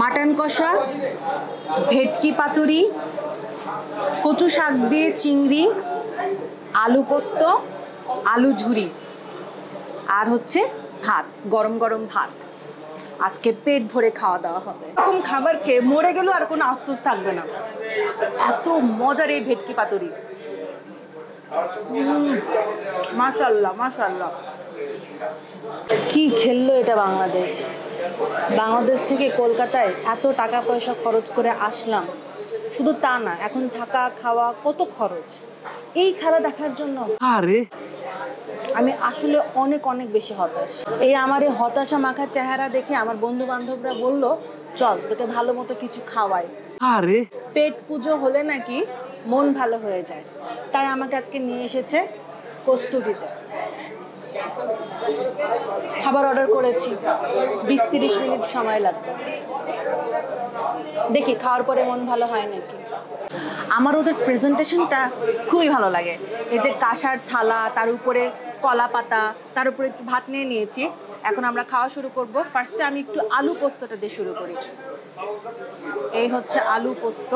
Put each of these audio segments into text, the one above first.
Mutton কষা, ভেটকি পাতুরি, কচু শাক দিয়ে চিংড়ি, আলু পোস্ত, আলু ঝুরি আর হচ্ছে ভাত, গরম গরম ভাত। আজকে পেট ভরে খাওয়া দাওয়া হবে। এরকম খাবার খেয়ে মরে গেলেও আর কোনো আফসোস থাকবে না। এত মজার এই ভেটকি পাতুরি। মাশাল্লাহ মাশাল্লাহ। কি খেললো এটা বাংলাদেশ? বাংলাদেশ থেকে কলকাতায় এত টাকা পয়সা খরচ করে আসলাম। শুধু তা না এখন থাকা খাওয়া কত খরচ? এই খেলা দেখার জন্য আরে। আমি আসলে অনেক অনেক বেশি হতাশ। এই আমার এই হতাশা মাখা চেহারা দেখে আমার বন্ধু বান্ধবরা বলল চল তোকে ভালো মতো কিছু খাওয়াই। আরে। পেট পুজো হলে নাকি মন ভালো হয়ে যায়। তাই আমাকে আজকে নিয়ে এসেছে কস্তুরিতে খাবার অর্ডার করেছি। বিশ তিরিশ মিনিট সময় লাগবে। দেখি, খাওয়ার পরে মন ভালো হয় নাকি? আমার ওদের প্রেজেন্টেশনটা খুবই ভালো লাগে। এই যে কাঁসার থালা, তার উপরে কলা পাতা, তার উপরে একটু ভাত নিয়ে নিয়েছি। এখন আমরা খাওয়া শুরু করব। ফার্স্টে আমি একটু আলু পোস্তটা দিয়ে শুরু করি। এই হচ্ছে আলু পোস্ত।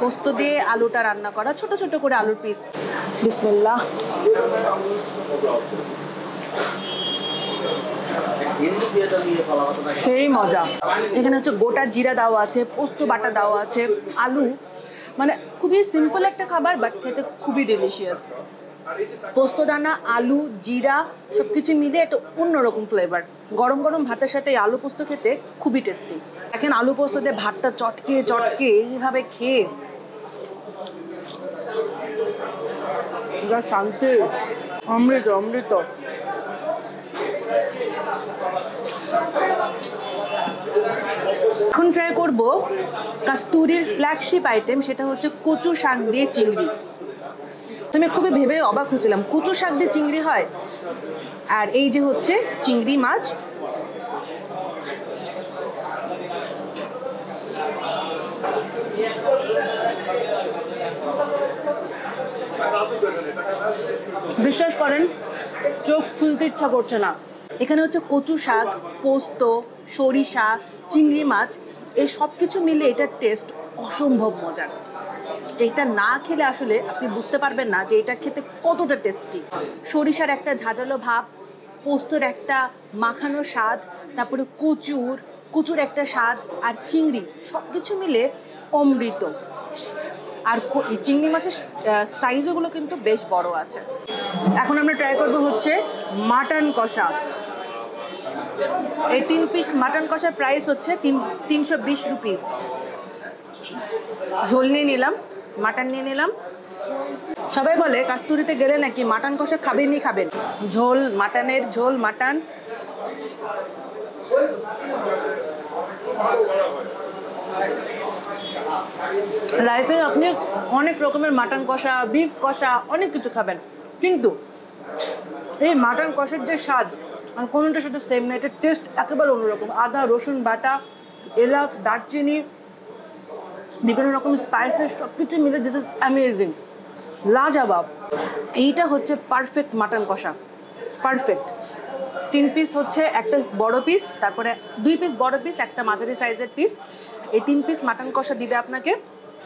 পোস্ত দিয়ে আলুটা রান্না করা, ছোট ছোট করে আলুর পিস বিসমিল্লাহ। সেই মজা। এখানে হচ্ছে গোটা জিরা দেওয়া আছে, পোস্ত বাটা দেওয়া আছে, আলু। মানে খুবই সিম্পল একটা খাবার বাট খেতে খুবই ডেলিশিয়াস পোস্ত দানা আলু, জিরা সব কিছু মিলে একটা অন্যরকম ফ্লেভার গরম গরম ভাতের সাথে আলু পোস্ত খেতে খুবই টেস্টি এখন আলু পোস্ত দিয়ে ভাতটা চটকে চটকে এইভাবে খেয়ে। শান্তি। অমৃত অমৃত। এখন ট্রাই করব কাস্তুরির ফ্ল্যাগশিপ আইটেম সেটা হচ্ছে কচু শাক দিয়ে চিংড়ি। তুমি খুবই ভেবে অবাক হচ্ছিলাম, কচু শাক দিয়ে চিংড়ি হয়? আর এই যে হচ্ছে চিংড়ি মাছ। বিশ্বাস করেন, চোখ খুলতে ইচ্ছা করছে না। এখানে হচ্ছে কচু শাক, পোস্ত, সরিষা, চিংড়ি মাছ, এই সব কিছু মিলে এটার টেস্ট অসম্ভব মজার। এটা না খেলে আসলে আপনি বুঝতে পারবেন না যে এটা খেতে কতটা টেস্টি সরিষার একটা ঝাঁঝালো ভাব, পোস্তর একটা মাখানো স্বাদ, তারপরে কচুর কচুর একটা স্বাদ আর চিংড়ি সব কিছু মিলে অমৃত। আর চিংড়ি মাছের সাইজগুলো কিন্তু বেশ বড় আছে। এখন আমরা ট্রাই করব হচ্ছে মাটন কষা। এই তিন পিস মাটন কষার প্রাইস হচ্ছে তিন, তিনশো বিশ রুপিস ঝোল নিয়ে নিলাম, মাটন নিয়ে নিলাম। সবাই বলে কাস্তুরিতে গেলে নাকি মাটন কষা খাবেনই খাবেন। ঝোল, মাটনের ঝোল, মাটন। লাইফে আপনি অনেক রকমের মাটন কষা বিফ কষা, অনেক কিছু খাবেন। কিন্তু এই মাটন কষার যে স্বাদ, আর কোনোটার সাথে সেম না, এটার টেস্ট একেবারে অন্যরকম। আদা, রসুন বাটা, এলাচ, দারচিনি বিভিন্ন রকম স্পাইসেস সব কিছু মিলে দিস ইজ অ্যামেজিং লাজবাব। এইটা হচ্ছে পারফেক্ট মাটন কষা। পারফেক্ট তিন পিস হচ্ছে একটা বড় পিস তারপরে দুই পিস বড় পিস একটা মাঝারি সাইজের পিস এই তিন পিস মাটন কষা দিবে আপনাকে।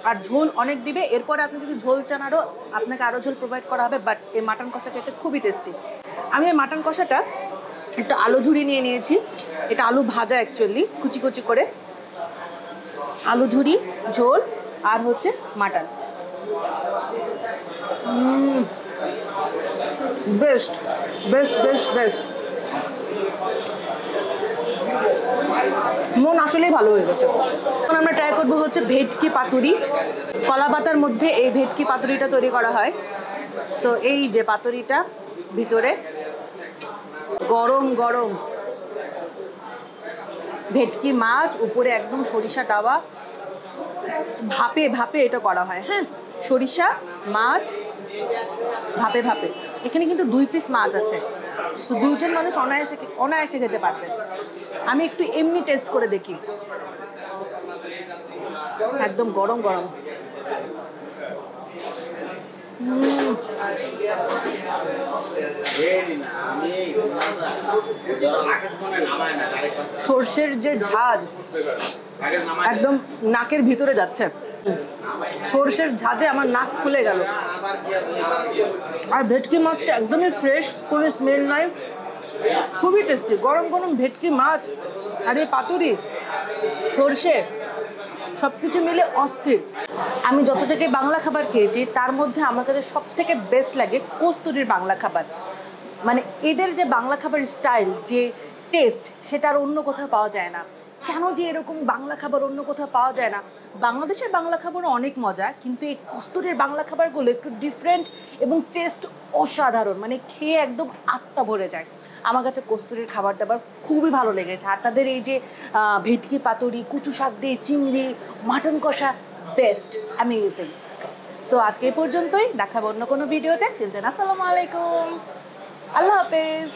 আর ঝোল অনেক দিবে। এরপরে আপনি যদি ঝোল চান আরও আপনাকে আরও ঝোল প্রোভাইড করা হবে বাট এই মাটন কষা খেতে খুবই টেস্টি আমি এই মাটন কষাটা একটু আলু ঝুড়ি নিয়ে নিয়েছি। এটা আলু ভাজা অ্যাকচুয়ালি কুচি কুচি করে। আলু ঝুড়ি ঝোল আর হচ্ছে mutton. Best best best best মন আসলেই ভালো হয়ে গেছে। এখন আমরা ট্রাই করব হচ্ছে ভেটকি পাতুরি। কলা পাতার মধ্যে এই ভেটকি পাতুরিটা তৈরি করা হয়। সো এই যে পাতুরিটা ভিতরে গরম গরম। ভেটকি মাছ উপরে একদম সরিষা দেওয়া ভাপে ভাপে এটা করা হয় হ্যাঁ? সরিষা মাছ ভাপে ভাপে। এখানে কিন্তু দুই পিস মাছ আছে। সো দুইজন মানুষ অনায়াসে অনায়াসে খেতে পারবে। আমি একটু এমনি টেস্ট করে দেখি। একদম গরম গরম। উম, সর্ষের যে ঝাঁজ, একদম নাকের ভিতরে যাচ্ছে। সর্ষের ঝাঁজে আমার নাক খুলে গেল। আর ভেটকি মাছটা একদমই ফ্রেশ কোনো স্মেল নাই। খুবই টেস্টি গরম গরম ভেটকি মাছ আর এই পাতুরি, সর্ষে। সব কিছু মিলে অস্থির। আমি যত জায়গায় বাংলা খাবার খেয়েছি, তার মধ্যে আমার কাছে সব থেকে বেস্ট লাগে কস্তুরির বাংলা খাবার। মানে এদের যে বাংলা খাবার স্টাইল যে টেস্ট সেটা আর অন্য কোথাও পাওয়া যায় না। কেন যে এরকম বাংলা খাবার অন্য কোথাও পাওয়া যায় না? বাংলাদেশের বাংলা খাবারও অনেক মজা, কিন্তু এই কস্তুরির বাংলা খাবারগুলো একটু ডিফারেন্ট এবং টেস্ট অসাধারণ মানে খেয়ে একদম আত্মা ভরে যায়। আমার কাছে কস্তুরির খাবার দাবার খুবই ভালো লেগেছে। আর তাদের এই যে ভেটকি পাতুরি, কুচু শাক দিয়ে চিংড়ি, মাটন কষা বেস্ট অ্যামেজিং সো আজকে এই পর্যন্তই। দেখাবো অন্য কোনো ভিডিওতে কিন্তু আসসালামু আলাইকুম। আল্লাহ হাফেজ।